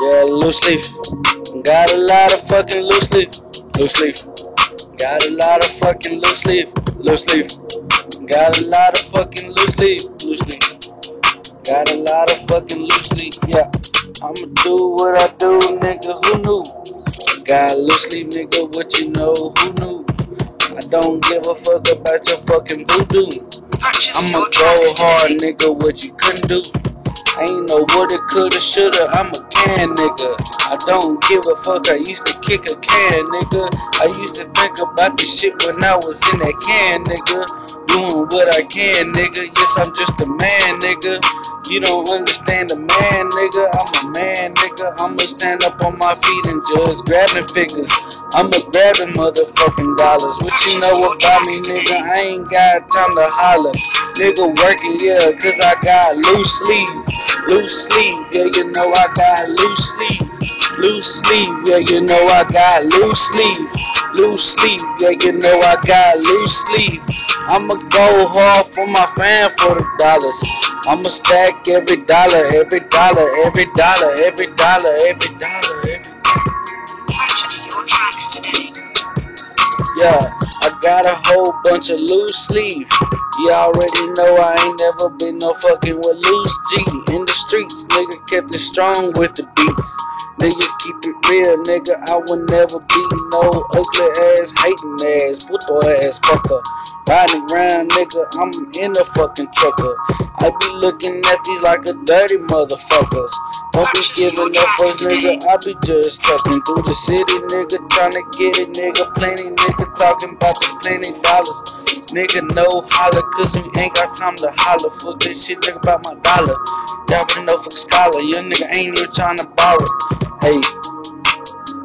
Yeah, loose leaf. Got a lot of fucking loose leaf. Loose leaf. Got a lot of fucking loose leaf. Loose leaf. Got a lot of fucking loose leaf. Loose leaf. Got a lot of fucking loose leaf. Yeah. I'ma do what I do, nigga. Who knew? Got loose leaf, nigga. What you know? Who knew? I don't give a fuck about your fucking voodoo. I'ma go hard, nigga. What you couldn't do? I ain't what it coulda, shoulda. I'm a can nigga. I don't give a fuck. I used to kick a can, nigga. I used to think about this shit when I was in that can, nigga. Doing what I can, nigga. Yes, I'm just a man, nigga. You don't understand a man, nigga. I'm a man, nigga. I'ma stand up on my feet and just grabbing figures. I'ma grabbing motherfucking dollars. What you know about me, nigga? I ain't got time to holler. Nigga working, yeah, cause I got loose sleeve. Loose sleeve, yeah, you know I got loose sleeve. Loose sleeve, yeah, you know I got loose sleeve. Loose sleeve, yeah, you know I got loose sleeve. I'ma go hard for my fan for the dollars. I'ma stack every dollar, every dollar, every dollar, every dollar, every dollar, every Purchase your tracks today. Yeah, got a whole bunch of loose sleeve. You already know I ain't never been no fucking with loose G. In the streets, nigga kept it strong with the beats. Nigga keep it real, nigga. I would never be no ugly ass, hating ass, puto ass fucker. Riding around, nigga, I'm in a fucking trucker. I be looking at these like a dirty motherfuckers. Don't be giving up nigga. I be just trucking through the city, nigga, trying to get it, nigga. Plenty, nigga, talking about the plenty dollars. Nigga, no holler, cause we ain't got time to holler. Fuck this shit, nigga, about my dollar. Y'all better know fuck scholar. Young nigga ain't even trying to borrow. Hey,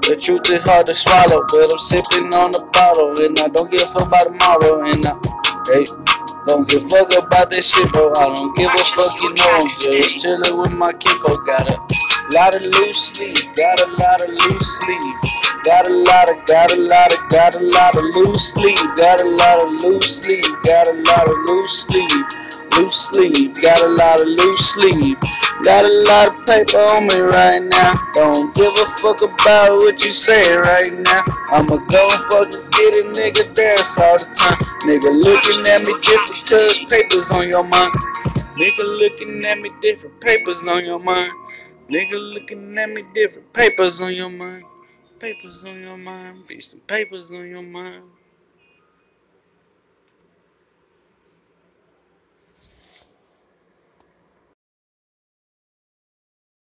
the truth is hard to swallow, but I'm sipping on the bottle, and I don't give a fuck about tomorrow. And I, hey, don't give a fuck about this shit, bro. I don't give a fuck, you know. I'm just chilling with my kinfolk. Got a lot of loose sleep, got a lot of loose sleep. got a lot of, got a lot of, got a lot of loose sleep. got a lot of loose sleep, got a lot of loose sleep. Loose sleep, got a lot of loose sleep. Got a lot of paper on me right now. Don't give a fuck about what you say right now. I'ma go fucking get it, nigga. Dance all the time. Nigga looking at me different cause papers on your mind. Nigga looking at me different papers on your mind. Nigga looking at me different papers on your mind. Papers on your mind. Be some papers on your mind.